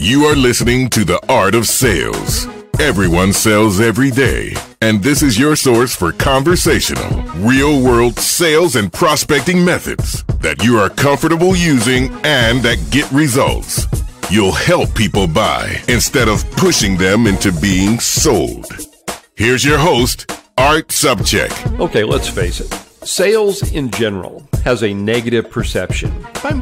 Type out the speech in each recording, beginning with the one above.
You are listening to The Art of Sales. Everyone sells every day, and this is your source for conversational, real world sales and prospecting methods that you are comfortable using and that get results. You'll help people buy instead of pushing them into being sold. Here's your host, Art Sobczak. Okay, let's face it. Sales in general has a negative perception by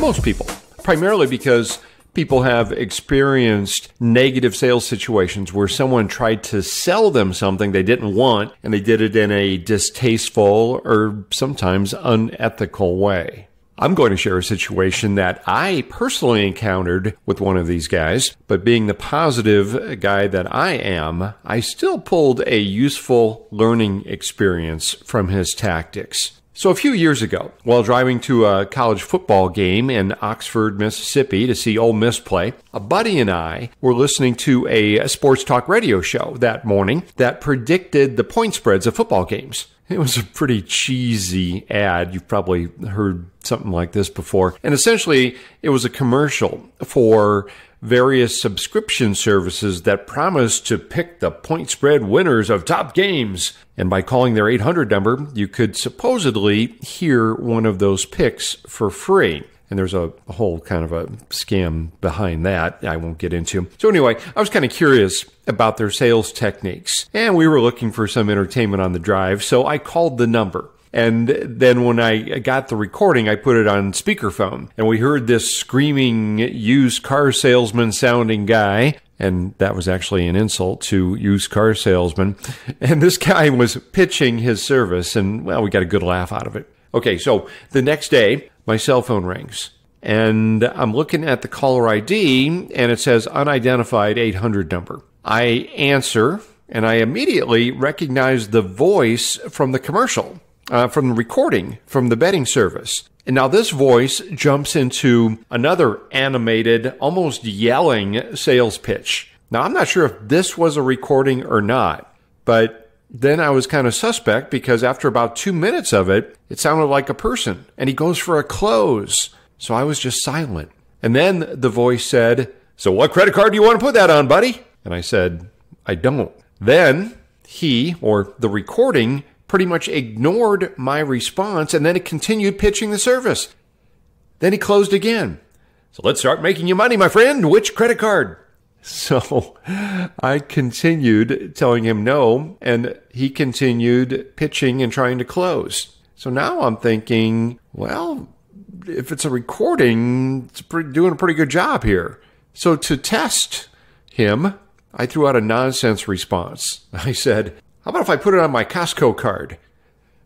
most people, primarily because people have experienced negative sales situations where someone tried to sell them something they didn't want and they did it in a distasteful or sometimes unethical way. I'm going to share a situation that I personally encountered with one of these guys, but being the positive guy that I am, I still pulled a useful learning experience from his tactics. So, a few years ago, while driving to a college football game in Oxford, Mississippi to see Ole Miss play, a buddy and I were listening to a sports talk radio show that morning that predicted the point spreads of football games. It was a pretty cheesy ad. You've probably heard something like this before. And essentially, it was a commercial for various subscription services that promise to pick the point spread winners of top games. And by calling their 800 number, you could supposedly hear one of those picks for free. And there's a, a whole kind of a scam behind that I won't get into. So, anyway, I was kind of curious about their sales techniques. And we were looking for some entertainment on the drive, so I called the number. And then when I got the recording, I put it on speakerphone and we heard this screaming used car salesman sounding guy. And that was actually an insult to used car salesman. And this guy was pitching his service and well, we got a good laugh out of it. Okay. So the next day, my cell phone rings and I'm looking at the caller ID and it says unidentified 800 number. I answer and I immediately recognize the voice from the commercial uh, from the recording from the betting service. And now this voice jumps into another animated, almost yelling sales pitch. Now I'm not sure if this was a recording or not, but then I was kind of suspect because after about two minutes of it, it sounded like a person and he goes for a close. So I was just silent. And then the voice said, So what credit card do you want to put that on, buddy? And I said, I don't. Then he, or the recording, pretty much ignored my response and then it continued pitching the service. Then he closed again. So let's start making you money, my friend. Which credit card? So I continued telling him no, and he continued pitching and trying to close. So now I'm thinking, well, if it's a recording, it's pretty, doing a pretty good job here. So to test him, I threw out a nonsense response. I said, how about if I put it on my Costco card?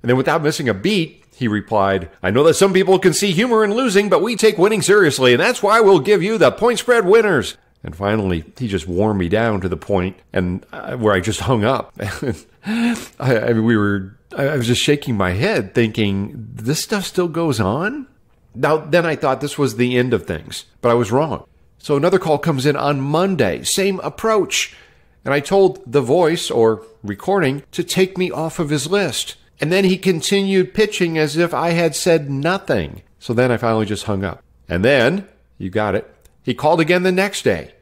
And then without missing a beat, he replied, I know that some people can see humor in losing, but we take winning seriously, and that's why we'll give you the point spread winners. And finally, he just wore me down to the point and uh, where I just hung up. I, I mean, we were, I was just shaking my head thinking, this stuff still goes on? Now, then I thought this was the end of things, but I was wrong. So another call comes in on Monday, same approach. And I told the voice or recording to take me off of his list. And then he continued pitching as if I had said nothing. So then I finally just hung up. And then, you got it, he called again the next day.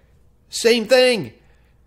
Same thing.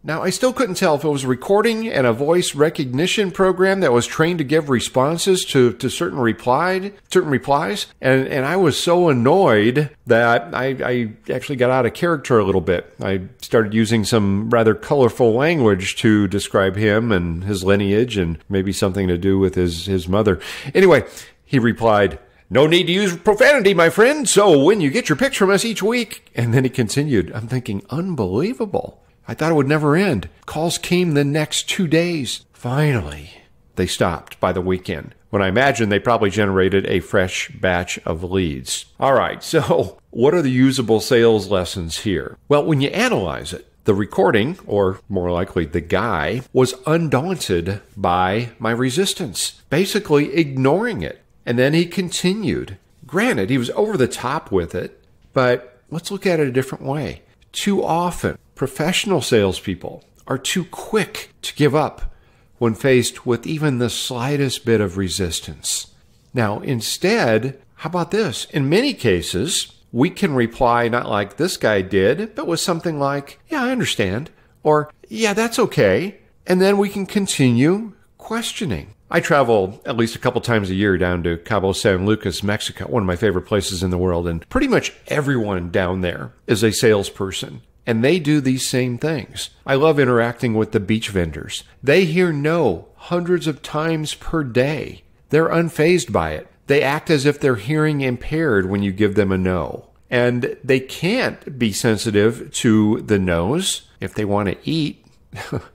Now, I still couldn't tell if it was a recording and a voice recognition program that was trained to give responses to, to certain replied certain replies. And and I was so annoyed that I, I actually got out of character a little bit. I started using some rather colorful language to describe him and his lineage and maybe something to do with his, his mother. Anyway, he replied, no need to use profanity, my friend. So when you get your picks from us each week, and then he continued, I'm thinking, unbelievable. I thought it would never end. Calls came the next two days. Finally, they stopped by the weekend when I imagine they probably generated a fresh batch of leads. All right, so what are the usable sales lessons here? Well, when you analyze it, the recording, or more likely the guy, was undaunted by my resistance, basically ignoring it. And then he continued. Granted, he was over the top with it, but let's look at it a different way. Too often, professional salespeople are too quick to give up when faced with even the slightest bit of resistance. Now, instead, how about this? In many cases, we can reply not like this guy did, but with something like, Yeah, I understand. Or, Yeah, that's okay. And then we can continue questioning. I travel at least a couple times a year down to Cabo San Lucas, Mexico, one of my favorite places in the world. And pretty much everyone down there is a salesperson. And they do these same things. I love interacting with the beach vendors. They hear no hundreds of times per day. They're unfazed by it. They act as if they're hearing impaired when you give them a no. And they can't be sensitive to the no's if they want to eat.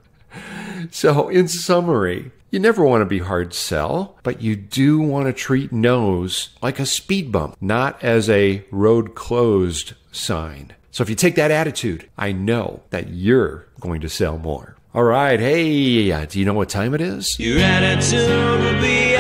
so, in summary, you never want to be hard sell, but you do want to treat no's like a speed bump, not as a road closed sign. So if you take that attitude, I know that you're going to sell more. All right, hey, uh, do you know what time it is? Your attitude will be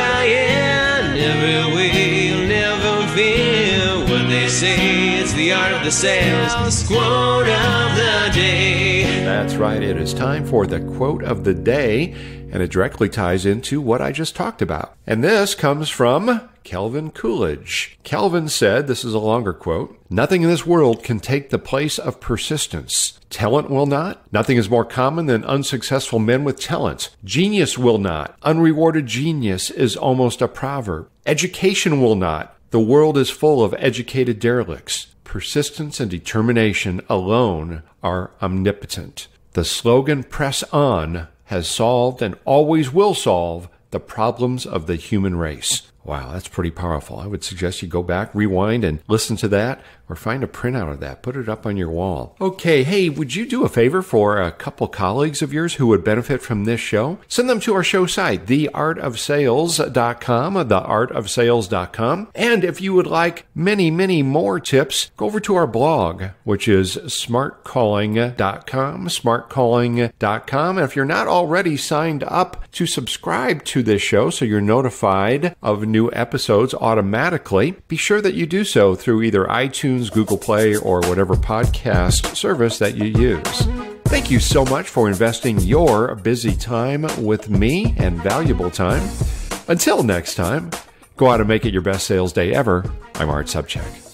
every way you'll never feel what they say it's the art of the sales quote of the day That's right, it is time for the quote of the day, and it directly ties into what I just talked about. And this comes from Calvin Coolidge. Calvin said, this is a longer quote, nothing in this world can take the place of persistence. Talent will not. Nothing is more common than unsuccessful men with talent. Genius will not. Unrewarded genius is almost a proverb. Education will not. The world is full of educated derelicts. Persistence and determination alone are omnipotent. The slogan press on has solved and always will solve the problems of the human race. Wow, that's pretty powerful. I would suggest you go back, rewind, and listen to that, or find a printout of that. Put it up on your wall. Okay, hey, would you do a favor for a couple colleagues of yours who would benefit from this show? Send them to our show site, theartofsales.com, theartofsales.com. And if you would like many, many more tips, go over to our blog, which is smartcalling.com, smartcalling.com. And if you're not already signed up to subscribe to this show so you're notified of new episodes automatically, be sure that you do so through either iTunes, Google Play, or whatever podcast service that you use. Thank you so much for investing your busy time with me and valuable time. Until next time, go out and make it your best sales day ever. I'm Art Sobczak.